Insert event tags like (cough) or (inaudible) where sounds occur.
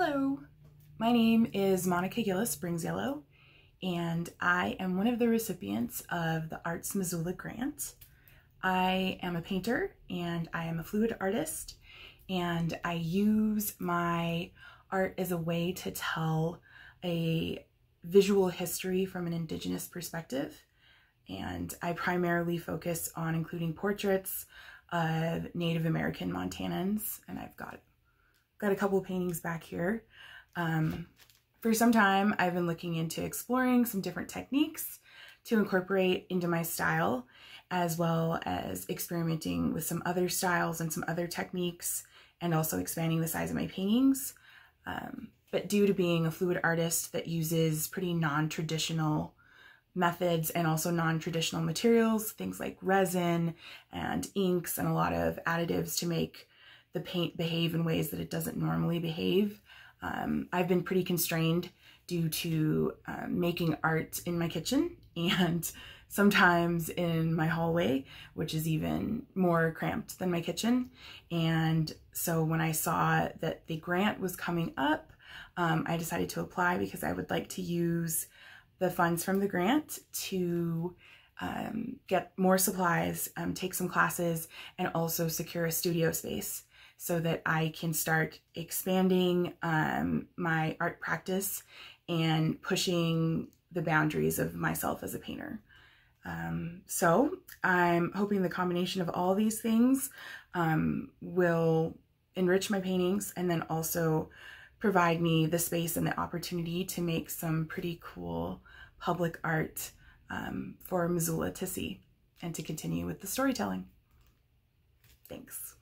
Hello, my name is Monica Gilles-BringsYellow, and I am one of the recipients of the Arts Missoula Grant. I am a painter and I am a fluid artist, and I use my art as a way to tell a visual history from an Indigenous perspective. And I primarily focus on including portraits of Native American Montanans, and I've got got a couple paintings back here. Um, for some time, I've been looking into exploring some different techniques to incorporate into my style, as well as experimenting with some other styles and some other techniques, and also expanding the size of my paintings. Um, but due to being a fluid artist that uses pretty non-traditional methods and also non-traditional materials, things like resin and inks and a lot of additives to make the paint behave in ways that it doesn't normally behave. Um, I've been pretty constrained due to um, making art in my kitchen (laughs) and sometimes in my hallway, which is even more cramped than my kitchen. And so when I saw that the grant was coming up, um, I decided to apply because I would like to use the funds from the grant to um, get more supplies, um, take some classes, and also secure a studio space so that I can start expanding um, my art practice and pushing the boundaries of myself as a painter. Um, so I'm hoping the combination of all these things um, will enrich my paintings and then also provide me the space and the opportunity to make some pretty cool public art um, for Missoula to see and to continue with the storytelling. Thanks.